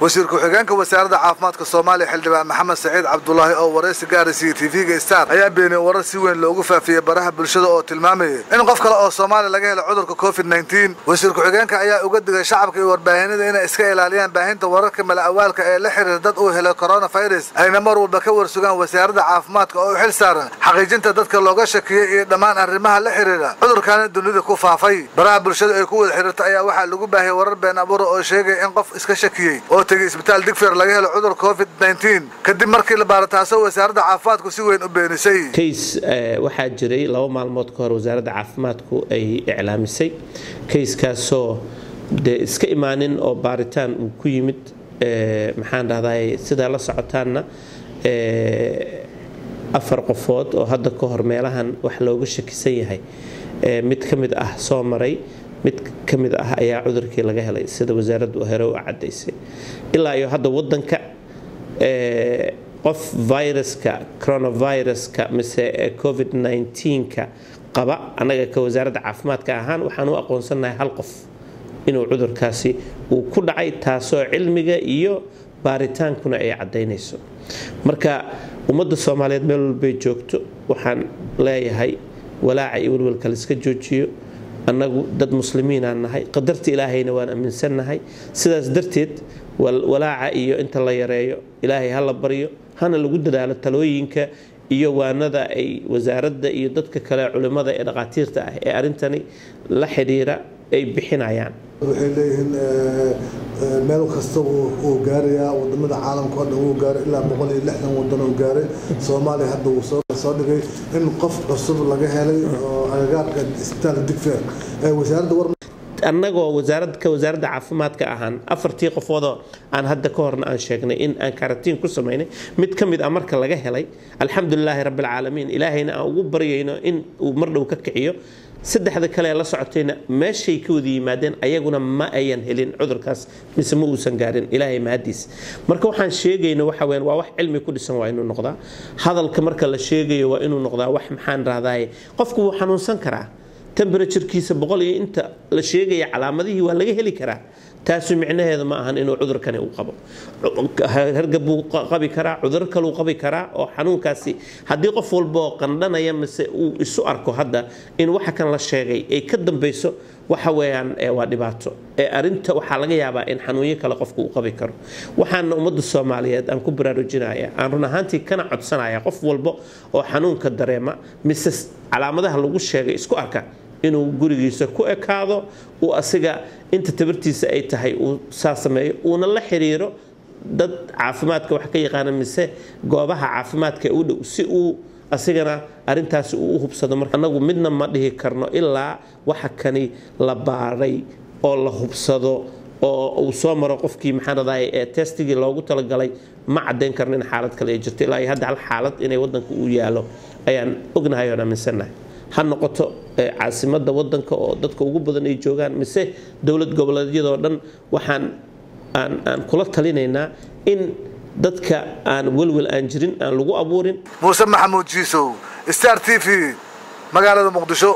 وزيرك حقانك وزارة عافماتك الصومالي حلدبا محمد سعيد عبد الله أو ورئيس قارسي تي في قيستار أيا بين ورسي وين لوقفة في براه بلشدة أو تلمامي إن قفك لأو الصومالي لقاه العذر كوفيد 19 وزيرك حقانك أيا أقدق شعبك ورباهن دينا إسكاي لاليان باهن تورك مال أوالك أيا لحر ردد أو هلا كورونا فيروس أي نمر وبكور سوغان وزارة عافماتك أو حل سارا حقيجين تددك اللوغة شكية إيه دمان الرماها لحر ردد عذر كان الدنيا كوفا في براه بلشدة أو كوفيد حرت أيا وحا لوقبا ورب ورر بين أبور أو شيغي إن قف إسكا أو tegay isbitaal digfer laga helo cudur covid kadib markii la baara taasoo wasaaradda caafimaadku si weyn u beenisay. Kays waxaa jiray laba maalmood ka hor wasaaradda caafimaadku ay iclaamisay. Kayskaasoo dee iska imaanin oo baaritaan uu ku yimid maxaan dhahday sidaa la socotaanna afar qofood oo hadda ka hor meelahan wax looga shakisan yahay. Mid ka mid ah soo maray mid ka mid ah ayaa cudurkii laga helay sida wasaaraddu hore u cadaysay ilaa iyo hadda wadanka qof viruska coronaviruska mise covid 19ka qaba annaga ka wasaaradda caafimaadka ahaan waxaan u aqoonsannahay hal qof inuu cudurkaasi uu ku dhacay taasoo cilmiga iyo baaritaankuna ay caddaynayso. Marka ummadda soomaaliyeed meel walbay joogto. Waxaan leeyahay walaaca iyo welwalka laiska joojiyo annagu dad muslimiinaan nahay qadarta ilaahayna waan aaminsannahay sidaas darteed walaaca iyo inta la yareeyo ilaahay ha la baryo hana lagu dadaalo talooyinka iyo waanada ay wasaaradda iyo dadka kale culimmada ee dhaqaatiirta ah ee arrintani la xidhiira ay bixinayaan. Waxay leeyihiin meel kasta uu gaarayaa waddamada caalamka o dhan wuu gaaray ilaa boqol iyo lixdan wadan uu gaaray. Soomaaliya hadda wuu soo dhigay in qof cusub laga helay oo agagaarka isbitaalka digfeer wasaaradda war annagoo wasaaradka wasaaradda caafimaadka ahaan afartii qofoodoo aan hadda ka horna aan sheegnay in aan karantiin ku samaynay mid ka mid ah marka laga helay alxamdulilaahi rabbilcaalamiin ilaahayna aan ugu baryayno in uu mar dhow ka kiciyo saddexda kale la socotayna meeshay ka wada yimaadeen ayaguna ma ayan helin cudurkaas mise ma uusan gaarin ilaahay mahadiis marka waxaan sheegayno waxa weyan waa wax cilmi ku dhisan waa inuu noqdaa. Hadalka marka la sheegayo waa inuu noqdaa wax maxaan rahdaye qofku wuu xanuunsan karaa temberaturekiisa boqol iyo inta la sheegaya calaamadihii waa laga heli karaa taasu micnaheeda ma ahan inuu cudurkani uu qabo. Hargab buu qabi karaa cudur kaluu qabi karaa oo xanuunkaasi haddii qof walbaoo qandhanaya mise uu isu arko hadda in waxa kan la sheegay ay ka dambayso waxa weeyaan waa dhibaato. Ee arinta waxaa laga yaabaa in xanuunyo kale qofku uu qabi karo. Waxaana ummadda soomaaliyeed aan ku baraarujinaya aan run ahaantii kana codsanaya qof walba oo xanuunka dareema mise calaamadaha lagu sheegay isku arka inuu gurigiisa ku ekaado uu asiga inta tabartiisa ay tahay uu saa sameeyo uuna la xiriiro dad caafimaadka wax ka yaqaana mise goobaha caafimaadka u dhow si uu asigana arintaasi uu u hubsado. Marka annagu midna ma dhihi karno ilaa waxa kani la baaray oo la hubsado oo uu soo maro qofkii maxaan radaay ee testigii loogu talagalay ma caddayn karno in xaalad kale ay jirto. Ilaa hadda hal xaalad inay wadanka uu yaalo ayaan ognahay oon aaminsannahay ha noqoto caasimada wadanka oo dadka ugu badan ay joogaan mise dowlad goboleedyadoo dhan waxaan aan kula talinaynaa in dadka aan welwel aan jirin aan lagu abuurin. Muuse maxamuud jiisow star t v magaalada muqdisho